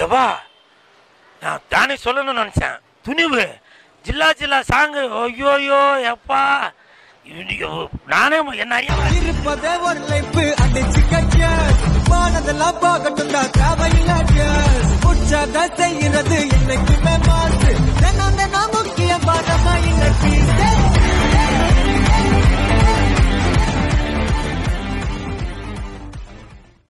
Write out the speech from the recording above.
எப்பா நான் தானே சொல்லணும்னு நினச்சேன். துணிவு. ஜில்லா ஜில்லா சாங்கு ஐயோ ஐயோ எப்பா நானே என்ன இருப்பதே ஒரு லைஃப் அடிச்சுக்க போனதெல்லாம் போகட்டும் தேவையில்ல உற்சாக செய்யறது என்னைக்குமே மாசு